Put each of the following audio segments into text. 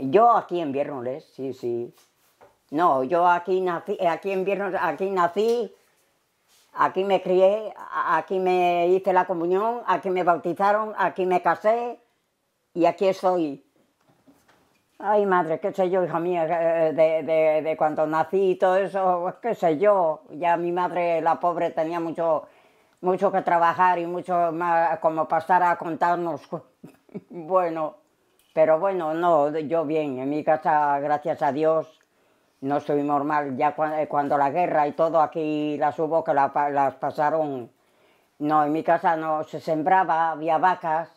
Yo aquí en Viernoles, sí, sí. No, yo aquí nací, aquí en Viernoles, aquí nací, aquí me crié, aquí me hice la comunión, aquí me bautizaron, aquí me casé y aquí estoy. Ay, madre, qué sé yo, hija mía, eh, de, de, cuando nací y todo eso, qué sé yo. Ya mi madre, la pobre, tenía mucho, mucho que trabajar y mucho más, como pasar a contarnos. bueno, pero bueno, no, yo bien, en mi casa, gracias a Dios, no soy normal. Ya cuando, la guerra y todo aquí las hubo, que las pasaron. No, en mi casa no se sembraba, había vacas,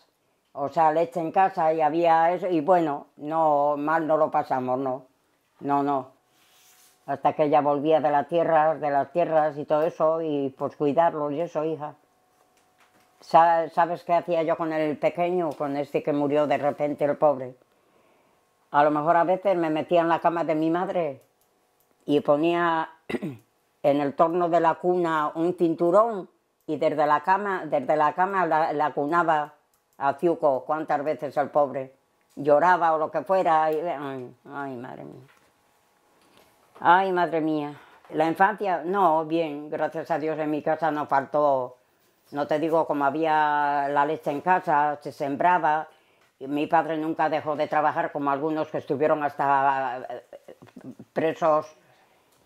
o sea, leche en casa y había eso, y bueno, no, mal no lo pasamos, no, no, no. Hasta que ella volvía de las tierras, de las tierras y todo eso, y pues cuidarlos y eso, hija. ¿Sabes qué hacía yo con el pequeño, con este que murió de repente, el pobre? A lo mejor a veces me metía en la cama de mi madre y ponía en el torno de la cuna un cinturón y desde la cama, desde la, cama la cunaba a Ciuco, cuántas veces el pobre lloraba o lo que fuera. Y, ay, madre mía. Ay, madre mía. La infancia, no, bien, gracias a Dios en mi casa no faltó, no te digo como había la leche en casa, se sembraba, y mi padre nunca dejó de trabajar como algunos que estuvieron hasta eh, presos.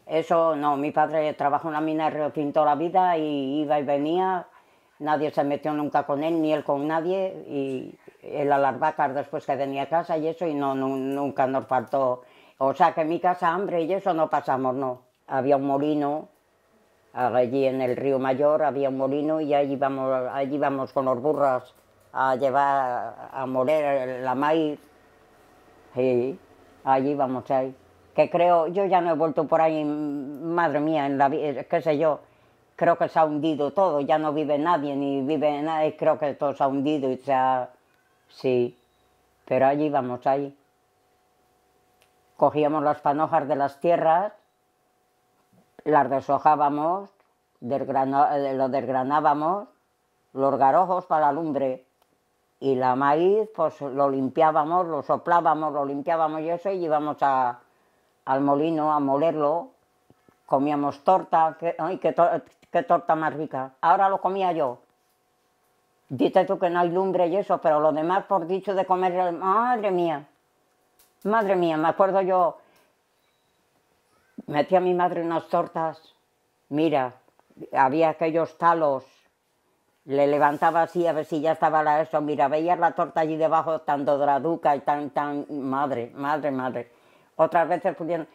Eso no, mi padre trabajó en la mina de toda la vida y iba y venía nadie se metió nunca con él, ni él con nadie, y él a después que tenía casa y eso, y no, nunca nos faltó. O sea que en mi casa hambre y eso no pasamos, no. Había un molino, allí en el río Mayor había un molino y allí íbamos, allí íbamos con los burros a llevar, a moler la maíz. Sí, allí íbamos ahí. Que creo, yo ya no he vuelto por ahí, madre mía, en la, qué sé yo, creo que se ha hundido todo, ya no vive nadie, ni vive nadie, creo que todo se ha hundido y se ha... Sí, pero allí vamos, ahí. Cogíamos las panojas de las tierras, las deshojábamos, eh, lo desgranábamos, los garojos para la lumbre y la maíz, pues lo limpiábamos, lo soplábamos, lo limpiábamos y eso y íbamos a, al molino a molerlo comíamos torta, que, ay, qué, torta más rica. Ahora lo comía yo. Dite tú que no hay lumbre y eso, pero lo demás por dicho de comer, madre mía, madre mía, me acuerdo yo, metía mi madre unas tortas, mira, había aquellos talos, le levantaba así a ver si ya estaba la eso, mira, veías la torta allí debajo tan doraduca y tan, tan, madre, madre, madre. Otras veces pudieron,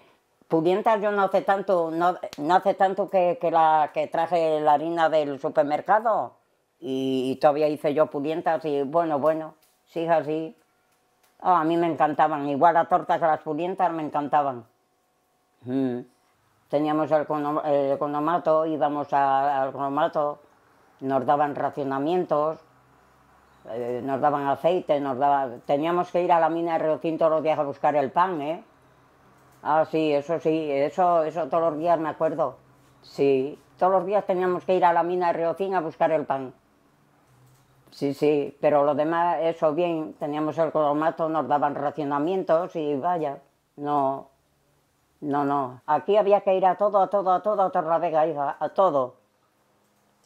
Pudientas yo no hace tanto, no, hace tanto que, la, que traje la harina del supermercado y, todavía hice yo pudientas y bueno, bueno, sí, así. Oh, a mí me encantaban, igual las tortas que las pudientas me encantaban. Mm. Teníamos el, economato, íbamos al economato, nos daban racionamientos, eh, nos daban aceite, nos daban... Teníamos que ir a la mina de Río todos los días a buscar el pan, ¿eh? Ah, sí, eso sí, eso, eso todos los días me acuerdo. Sí, todos los días teníamos que ir a la mina de Riocín a buscar el pan. Sí, sí, pero lo demás, eso bien, teníamos el cromato, nos daban racionamientos y vaya, no, no, no. Aquí había que ir a todo, a todo, a todo, a Vega, hija, a todo,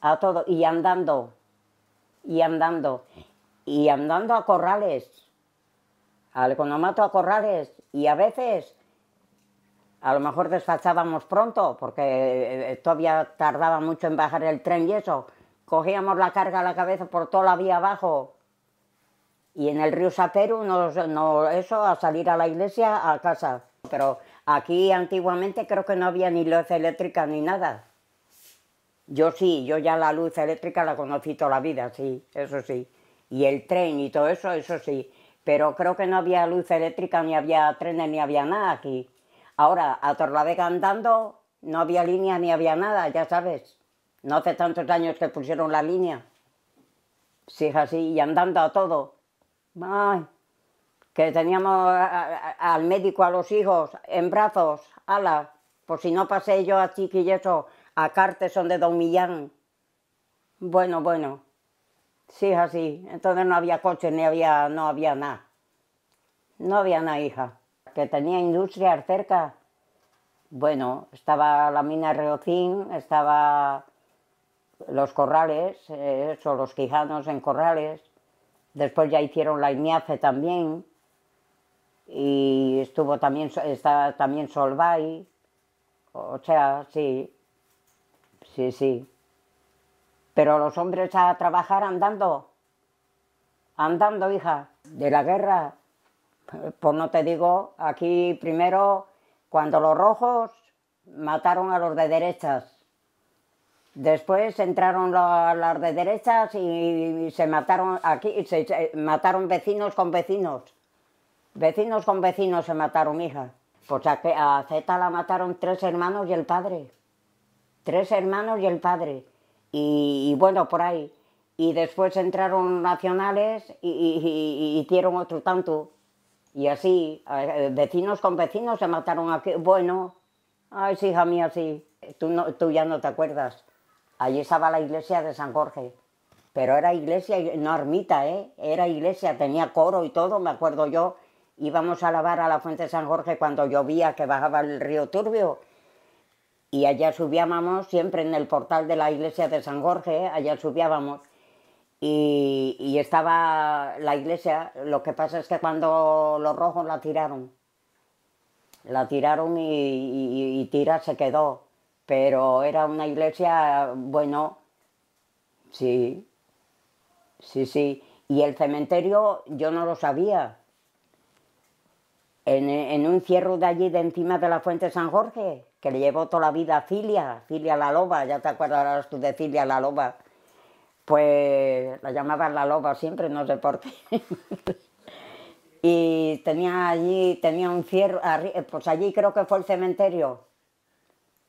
a todo, y andando, y andando, y andando a corrales, al economato a corrales, y a veces a lo mejor despachábamos pronto, porque eh, todavía tardaba mucho en bajar el tren y eso. Cogíamos la carga a la cabeza por toda la vía abajo. Y en el río Saperu, no, eso, a salir a la iglesia, a casa. Pero aquí antiguamente creo que no había ni luz eléctrica ni nada. Yo sí, yo ya la luz eléctrica la conocí toda la vida, sí, eso sí. Y el tren y todo eso, eso sí. Pero creo que no había luz eléctrica, ni había trenes, ni había nada aquí. Ahora, a Torlavega andando no había línea ni había nada, ya sabes. No hace tantos años que pusieron la línea. Sí, así, y andando a todo. Ay, que teníamos al médico, a los hijos, en brazos, ala, por si no pasé yo a Chiqui y eso, a Carteson de Don Millán. Bueno, bueno, sí, así. Entonces no había coche, ni había, no había nada. No había nada, hija. que tenía industrias cerca. Bueno, estaba la mina Reocín, estaba los corrales, eh, eso, los quijanos en corrales. Después ya hicieron la Iñace también. Y estuvo también, está también Solvay. O sea, sí, sí, sí. Pero los hombres a trabajar andando, andando, hija, de la guerra. Pues no te digo, aquí primero, cuando los rojos mataron a los de derechas, Después entraron los, de derechas y, se mataron aquí, se, mataron vecinos con vecinos. Vecinos con vecinos se mataron, hija. Pues a, a Z la mataron tres hermanos y el padre. Tres hermanos y el padre. Y, bueno, por ahí. Y después entraron nacionales y, hicieron otro tanto. Y así, eh, vecinos con vecinos se mataron aquí. Bueno, ay, sí, hija mía, sí. Tú, no, tú ya no te acuerdas. Allí estaba la iglesia de San Jorge. Pero era iglesia, no ermita, ¿eh? Era iglesia, tenía coro y todo, me acuerdo yo. Íbamos a lavar a la fuente de San Jorge cuando llovía, que bajaba el río Turbio. Y allá subíamos siempre en el portal de la iglesia de San Jorge, allá subíamos. Y, estaba la iglesia, lo que pasa es que cuando los rojos la tiraron, la tiraron y, y tira se quedó pero era una iglesia, bueno, sí, sí, sí. Y el cementerio yo no lo sabía. En, un cierro de allí, de encima de la Fuente San Jorge, que le llevó toda la vida a Cilia, Cilia la Loba, ya te acuerdas tú de Cilia la Loba. Pues la llamaban la Loba siempre, no sé por qué. y tenía allí, tenía un cierro, pues allí creo que fue el cementerio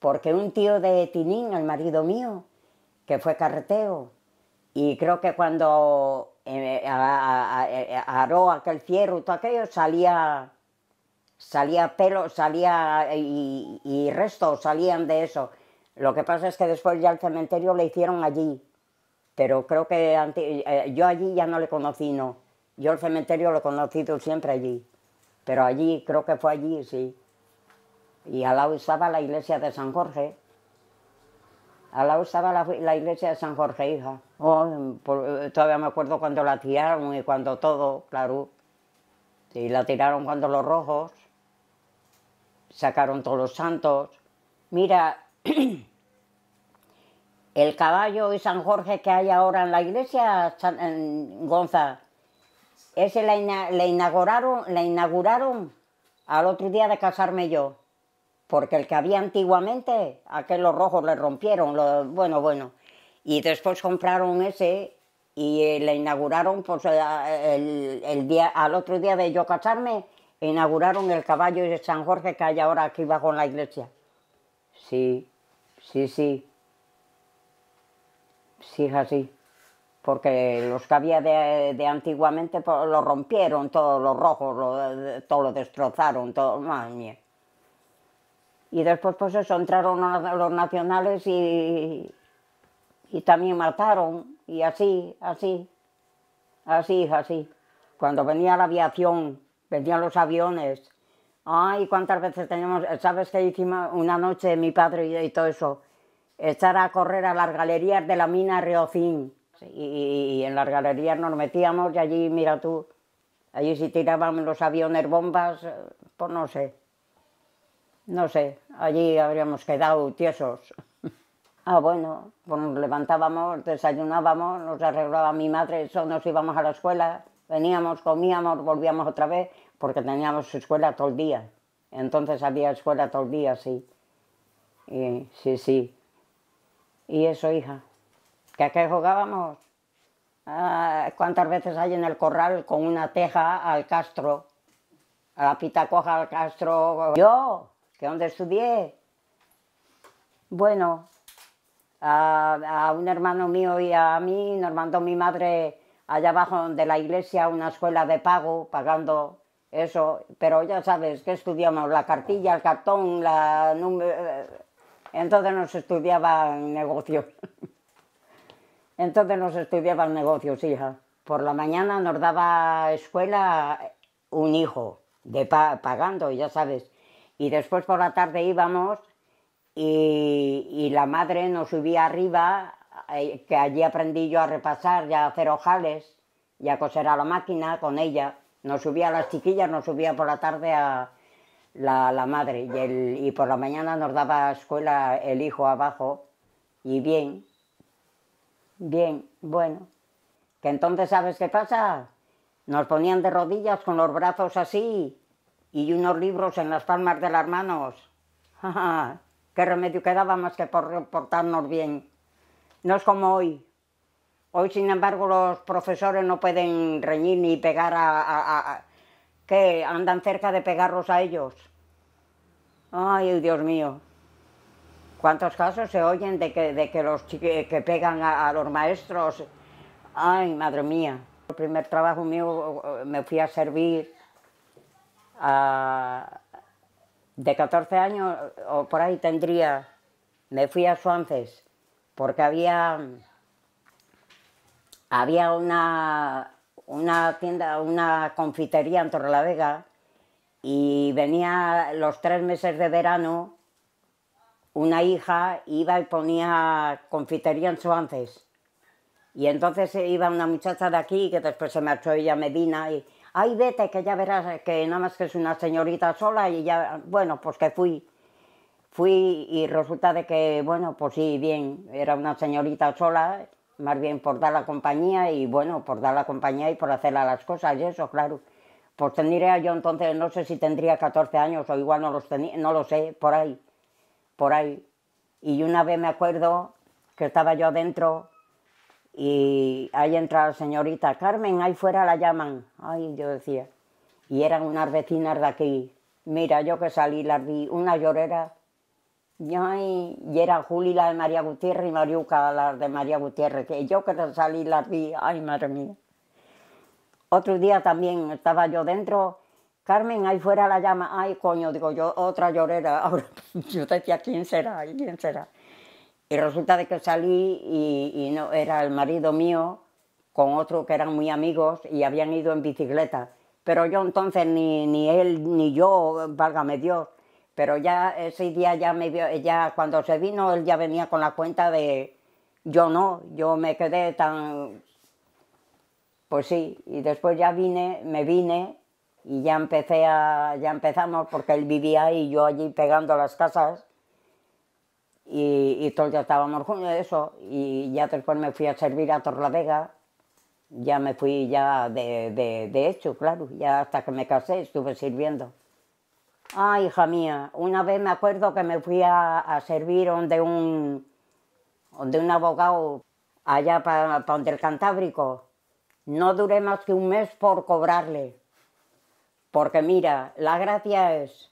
porque un tío de Tinín, el marido mío, que fue carreteo, y creo que cuando eh, aró aquel fierro y todo aquello, salía, salía pelo, salía y, y restos salían de eso. Lo que pasa es que después ya el cementerio le hicieron allí, pero creo que eh, yo allí ya no le conocí, no. Yo el cementerio lo he conocido siempre allí, pero allí, creo que fue allí, sí y al lado estaba la iglesia de San Jorge. Al lado estaba la, iglesia de San Jorge, hija. Oh, todavía me acuerdo cuando la tiraron y cuando todo, claro. Y la tiraron cuando los rojos sacaron todos los santos. Mira, el caballo y San Jorge que hay ahora en la iglesia, en Gonza, ese le inauguraron, la inauguraron al otro día de casarme yo porque el que había antiguamente, aquel los rojos le rompieron, bueno, bueno, y después compraron ese y eh, le inauguraron, pues eh, el, día, al otro día de yo casarme, inauguraron el caballo de San Jorge que hay ahora aquí bajo en la iglesia. Sí, sí, sí. Sí, así. Porque los que había de, antiguamente pues, lo rompieron, todos los rojos, lo, todo lo destrozaron, todo, madre mía. Y después pues eso, entraron los nacionales y, y también mataron, y así, así, así, así. Cuando venía la aviación, venían los aviones, ay, cuántas veces teníamos, ¿sabes qué hicimos una noche mi padre y, todo eso? Echar a correr a las galerías de la mina Riocín. Y, y, en las galerías nos metíamos y allí, mira tú, allí si tiraban los aviones bombas, pues no sé. No sé, allí habríamos quedado tiesos. Ah, bueno, pues nos levantábamos, desayunábamos, nos arreglaba mi madre, eso nos íbamos a la escuela, veníamos, comíamos, volvíamos otra vez, porque teníamos escuela todo el día. Entonces había escuela todo el día, sí. Y, sí, sí. Y eso, hija. ¿Que a jugábamos? Ah, ¿Cuántas veces hay en el corral con una teja al castro? A la pitacoja al castro. Yo, que donde estudié, bueno, a, un hermano mío y a mí nos mandó mi madre allá abajo de la iglesia una escuela de pago, pagando eso, pero ya sabes que estudiamos la cartilla, el cartón, la eh, entonces nos estudiaban negocios. entonces nos estudiaban negocios, hija. Por la mañana nos daba escuela un hijo, de pagando, ya sabes. Y después por la tarde íbamos y, la madre nos subía arriba, eh, que allí aprendí yo a repasar y a hacer ojales y a coser a la máquina con ella. Nos subía las chiquillas, nos subía por la tarde a la, madre y, y por la mañana nos daba escuela el hijo abajo y bien, bien, bueno. Que entonces, ¿sabes qué pasa? Nos ponían de rodillas con los brazos así y unos libros en las palmas de las manos. ¿Qué remedio quedaba más que por portarnos bien? No es como hoy. Hoy, sin embargo, los profesores no pueden reñir ni pegar a, que andan cerca de pegarlos a ellos. Ay, Dios mío. ¿Cuántos casos se oyen de que, de que los que pegan a, los maestros? Ay, madre mía. El primer trabajo mío me fui a servir de 14 años o por ahí tendría, me fui a Suances porque había, había una, una tienda, una confitería en Torrelavega y venía los tres meses de verano una hija iba y ponía confitería en Suances. Y entonces iba una muchacha de aquí, que después se marchó ella a Medina, y, ay, vete, que ya verás que nada más que es una señorita sola, y ya, bueno, pues que fui. Fui y resulta de que, bueno, pues sí, bien, era una señorita sola, más bien por dar la compañía, y bueno, por dar la compañía y por hacerla las cosas, y eso, claro. Pues tendría yo entonces, no sé si tendría 14 años o igual no los tenía, no lo sé, por ahí por ahí. Y una vez me acuerdo que estaba yo adentro y ahí entra la señorita, Carmen, ahí fuera la llaman. Ay, yo decía. Y eran unas vecinas de aquí. Mira, yo que salí, las vi, una llorera. Y, ay, y era Juli la de María Gutiérrez y Mariuca la de María Gutiérrez. Que yo que salí, las vi, ay, madre mía. Otro día también estaba yo dentro Carmen, ahí fuera la llama, ay coño, digo yo, otra llorera. Ahora yo decía, ¿quién será? ¿Quién será? Y resulta de que salí y, no, era el marido mío con otro que eran muy amigos y habían ido en bicicleta. Pero yo entonces ni, ni él ni yo, válgame Dios, pero ya ese día ya me vio, ya cuando se vino él ya venía con la cuenta de yo no, yo me quedé tan pues sí, y después ya vine, me vine y ya empecé a, ya empezamos porque él vivía ahí y yo allí pegando las casas y, y todos ya estábamos juntos eso y ya después me fui a servir a Torlavega ya me fui ya de, de, de, hecho, claro, ya hasta que me casé estuve sirviendo. Ah, hija mía, una vez me acuerdo que me fui a, servir donde un, donde un abogado allá para, para donde el Cantábrico. No duré más que un mes por cobrarle porque mira, la gracia es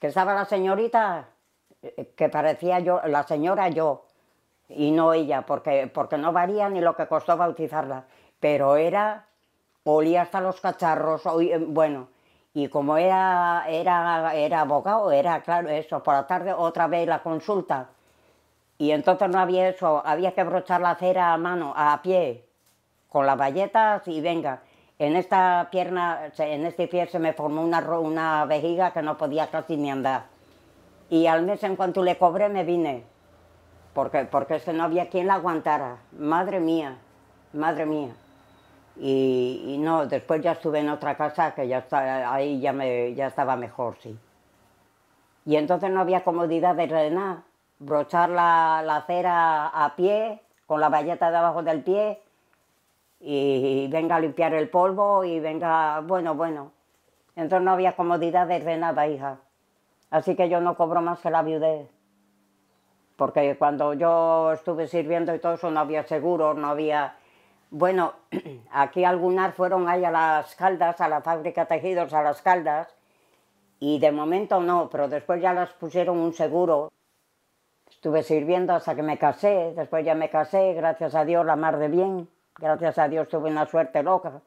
que estaba la señorita eh, que parecía yo, la señora yo, y no ella, porque, porque no varía ni lo que costó bautizarla, pero era, olía hasta los cacharros, eh, bueno, y como era, era, era abogado, era claro eso, por la tarde otra vez la consulta, y entonces no había eso, había que brochar la cera a mano, a pie, con las bayetas y venga, en esta pierna, en este pie se me formó una, una vejiga que no podía casi ni andar. Y al mes en cuanto le cobré me vine, porque, porque no había quien la aguantara. Madre mía, madre mía. Y, no, después ya estuve en otra casa que ya está, ahí ya, me, ya estaba mejor, sí. Y entonces no había comodidad de nada. Brochar la, la cera a pie, con la valleta debajo del pie, y venga a limpiar el polvo y venga, bueno, bueno. Entonces no había comodidad de nada, hija. Así que yo no cobro más que la viudez. Porque cuando yo estuve sirviendo y todo eso no había seguros, no había... Bueno, aquí algunas fueron ahí a las caldas, a la fábrica de tejidos, a las caldas, y de momento no, pero después ya las pusieron un seguro. Estuve sirviendo hasta que me casé, después ya me casé, gracias a Dios, la mar de bien. Gracias a Dios tuve una suerte loca.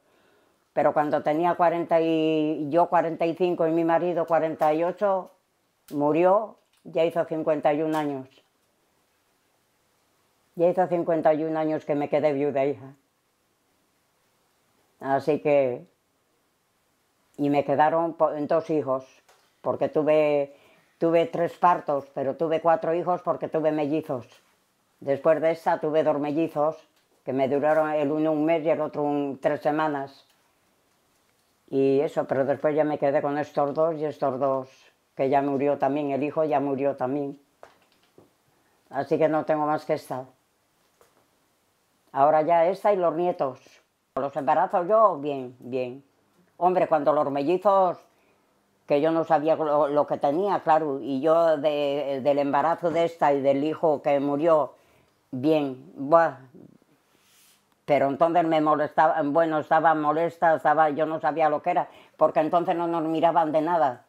Pero cuando tenía 40 y yo 45 y mi marido 48, murió, ya hizo 51 años. Ya hizo 51 años que me quedé viuda, hija. Así que... y me quedaron dos hijos, porque tuve, tuve tres partos, pero tuve cuatro hijos porque tuve mellizos. Después de esta tuve dos mellizos, que me duraron el uno un mes y el otro tres semanas. Y eso, pero después ya me quedé con estos dos y estos dos, que ya murió también, el hijo ya murió también. Así que no tengo más que esta. Ahora ya esta y los nietos. Los embarazos yo, bien, bien. Hombre, cuando los mellizos, que yo no sabía lo, que tenía, claro, y yo del embarazo de esta y del hijo que murió, bien, buah. Pero entonces me molestaba, bueno, estaba molesta, estaba, yo no sabía lo que era, porque entonces no nos miraban de nada.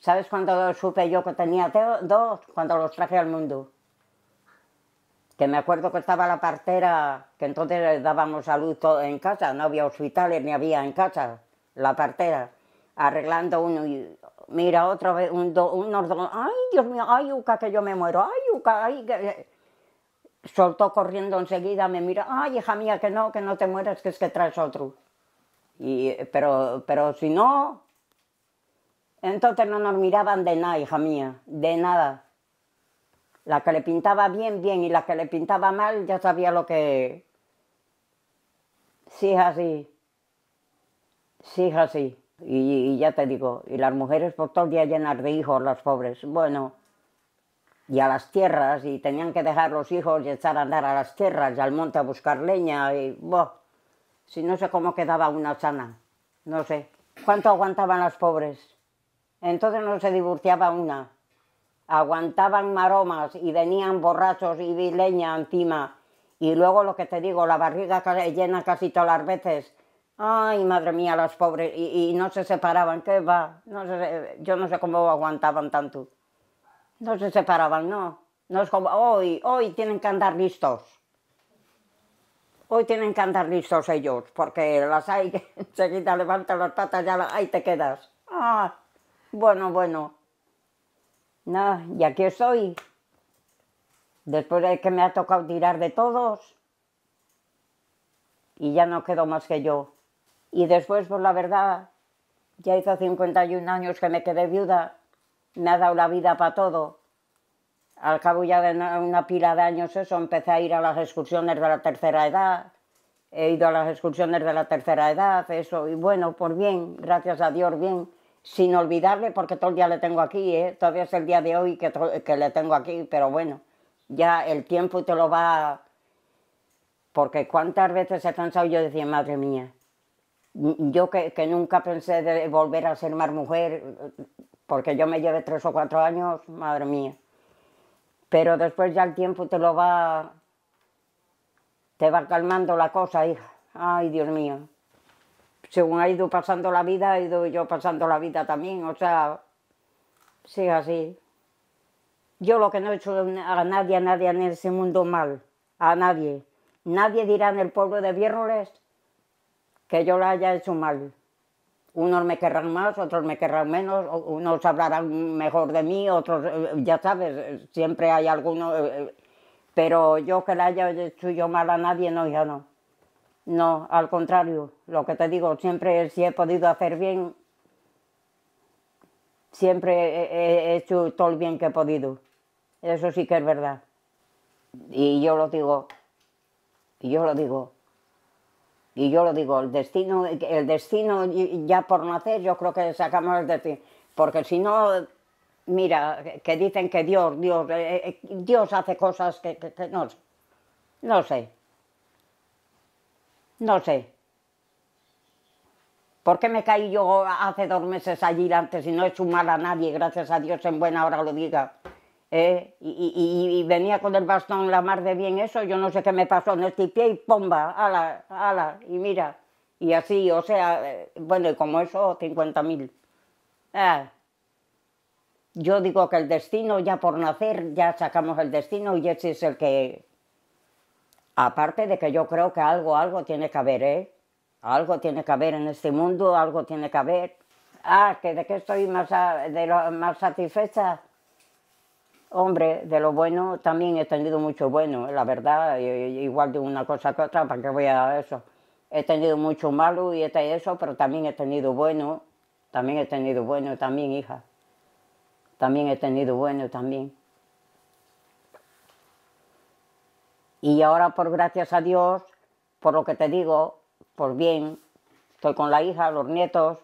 ¿Sabes cuándo supe yo que tenía dos? Cuando los traje al mundo que me acuerdo que estaba la partera, que entonces dábamos salud en casa, no había hospitales ni había en casa, la partera, arreglando uno y mira otra vez, un, unos dos, ay Dios mío, ay Uca que yo me muero, ay Uca, ay que... Soltó corriendo enseguida, me mira, ay hija mía que no, que no te mueras, que es que traes otro. Y, pero, pero si no, entonces no nos miraban de nada, hija mía, de nada. La que le pintaba bien, bien, y la que le pintaba mal, ya sabía lo que... Sí, es así. Sí, es así. Y, ya te digo, y las mujeres por todo el día llenas de hijos, las pobres. Bueno, y a las tierras, y tenían que dejar los hijos y echar a andar a las tierras al monte a buscar leña, y... Boh, si no sé cómo quedaba una sana, no sé. ¿Cuánto aguantaban las pobres? Entonces no se divorciaba una aguantaban maromas y venían borrachos y leña encima. Y luego lo que te digo, la barriga llena casi todas las veces. Ay, madre mía, las pobres. Y, no se separaban, ¿qué va? No yo no sé cómo aguantaban tanto. No se separaban, no. No es como, hoy, hoy tienen que andar listos. Hoy tienen que andar listos ellos, porque las hay que enseguida levantan las patas y ahí te quedas. Ah, bueno, bueno. No, y aquí estoy. Después de que me ha tocado tirar de todos. Y ya no quedo más que yo. Y después, pues la verdad, ya hizo 51 años que me quedé viuda. Me ha dado la vida para todo. Al cabo ya de una pila de años eso, empecé a ir a las excursiones de la tercera edad. He ido a las excursiones de la tercera edad, eso. Y bueno, por bien, gracias a Dios, bien sin olvidarle, porque todo el día le tengo aquí, ¿eh? todavía es el día de hoy que, que le tengo aquí, pero bueno, ya el tiempo te lo va... Porque cuántas veces he cansado yo decía, madre mía, yo que, que, nunca pensé de volver a ser más mujer, porque yo me llevé tres o cuatro años, madre mía. Pero después ya el tiempo te lo va, te va calmando la cosa, hija. Ay, Dios mío según ha ido pasando la vida, he ido yo pasando la vida también, o sea, sí, así. Yo lo que no he hecho a nadie, a nadie en ese mundo mal, a nadie. Nadie dirá en el pueblo de Viernes que yo la haya hecho mal. Unos me querrán más, otros me querrán menos, unos hablarán mejor de mí, otros, eh, ya sabes, siempre hay alguno, eh, eh, pero yo que la haya hecho yo mal a nadie, no, ya no. No, al contrario, lo que te digo, siempre si he podido hacer bien, siempre he, hecho todo el bien que he podido. Eso sí que es verdad. Y yo lo digo, y yo lo digo, y yo lo digo, el destino, el destino ya por nacer, yo creo que sacamos el destino. Porque si no, mira, que dicen que Dios, Dios, eh, eh, Dios hace cosas que, que no, no sé. No sé. ¿Por qué me caí yo hace dos meses allí antes y no he mal a nadie, gracias a Dios en buena hora lo diga? ¿Eh? Y, venía con el bastón la mar de bien eso, yo no sé qué me pasó en este pie y pomba, ala, ala, y mira, y así, o sea, eh, bueno, y como eso, 50.000. Ah. Yo digo que el destino, ya por nacer, ya sacamos el destino y ese es el que, Aparte de que yo creo que algo, algo tiene que haber, ¿eh? Algo tiene que haber en este mundo, algo tiene que haber. Ah, que de qué estoy más, de lo, más satisfecha. Hombre, de lo bueno también he tenido mucho bueno, la verdad, igual de una cosa que otra, para que voy a eso. He tenido mucho malo y este eso, pero también he tenido bueno. También he tenido bueno, también, hija. También he tenido bueno, también. Y ahora, por gracias a Dios, por lo que te digo, por bien, estoy con la hija, los nietos,